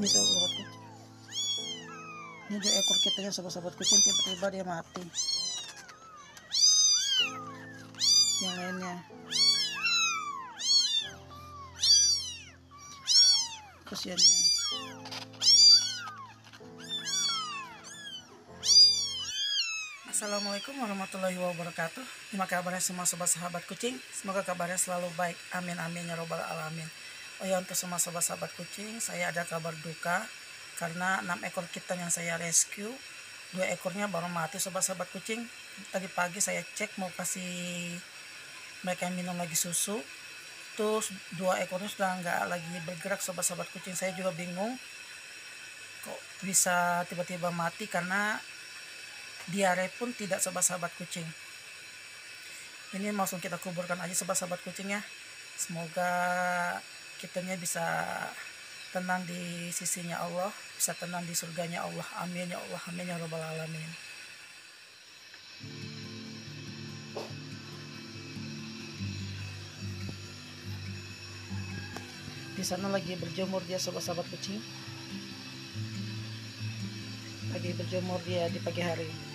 Ini sahabat kucing. Ini dua ekor kita yang sahabat-sahabat kucing tiba-tiba dia mati. Yang lainnya. Kasiannya. Assalamualaikum warahmatullahi wabarakatuh Gimana kabarnya semua sobat sahabat kucing Semoga kabarnya selalu baik Amin amin ya robbal alamin Oh ya untuk semua sobat-sahabat kucing Saya ada kabar duka Karena 6 ekor kita yang saya rescue Dua ekornya baru mati. Sobat-sahabat kucing Tadi pagi saya cek mau kasih Mereka minum lagi susu. Terus dua ekornya sudah nggak lagi bergerak sobat-sahabat kucing. Saya juga bingung Kok bisa tiba-tiba mati karena diare pun tidak sahabat-sahabat kucing. Ini langsung kita kuburkan aja sahabat-sahabat kucing ya. Semoga kitanya bisa tenang di sisinya Allah bisa tenang di surganya Allah. Amin ya Allah. Amin ya rabbal alamin. Di sana lagi berjemur dia sahabat-sahabat kucing. Lagi berjemur dia di pagi hari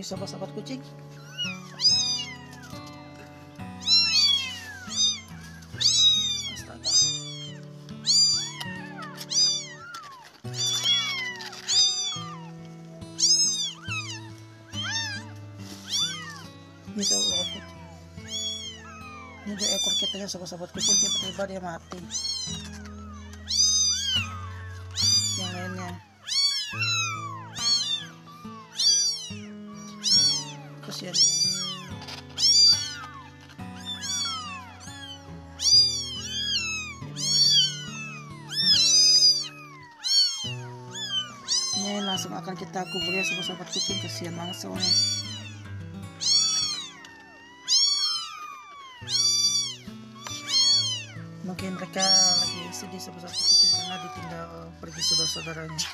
Ini sahabat-sahabat kucing. Astaga. Ini sahabat kucing. Ini ekor kita yang sahabat-sahabat kucing tiba-tiba dia mati. Kasiannya ini langsung akan kita kubur ya sobat-sobat kucing. Kasihan banget soalnya mungkin mereka lagi sedih sobat-sobat kucing karena ditinggal pergi saudara-saudaranya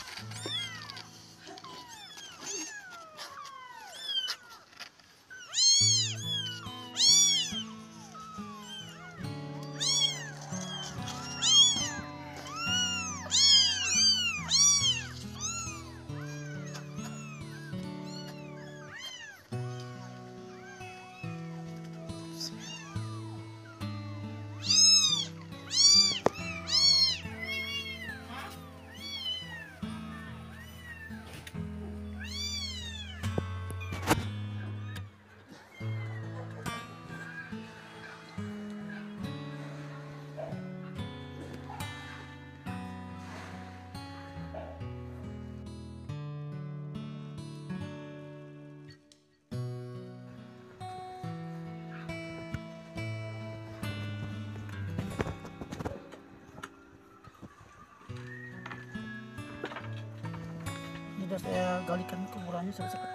sudah saya galikan kuburannya sudah sekat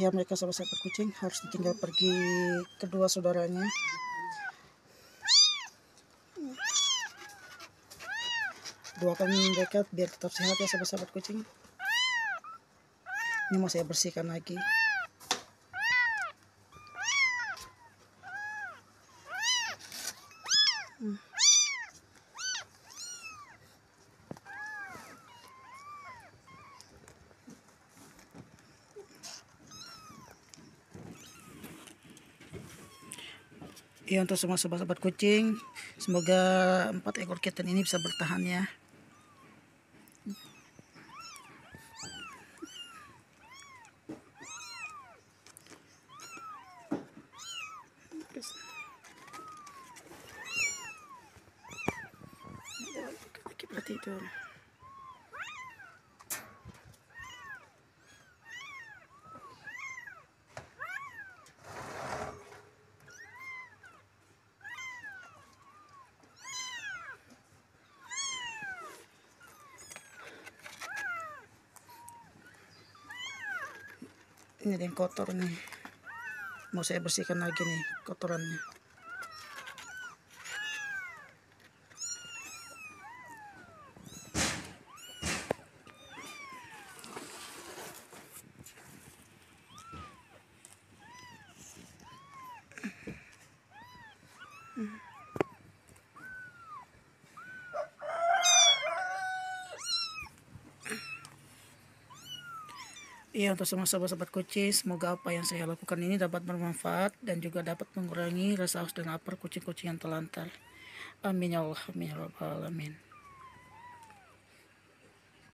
kucing mereka sahabat-sahabat kucing. Harus ditinggal pergi kedua saudaranya. Doakan mereka biar tetap sehat ya sahabat-sahabat kucing. Ini mau saya bersihkan lagi. Hmm. Ya untuk semua sobat-sobat kucing semoga empat ekor kitten ini bisa bertahan ya. Berarti itu ini yang kotor nih mau saya bersihkan lagi nih kotorannya Iya untuk semua sahabat-sahabat kucing semoga apa yang saya lakukan ini dapat bermanfaat dan juga dapat mengurangi rasa haus dan lapar kucing-kucing yang telantar. Amin ya Allah, amin ya rabbal alamin.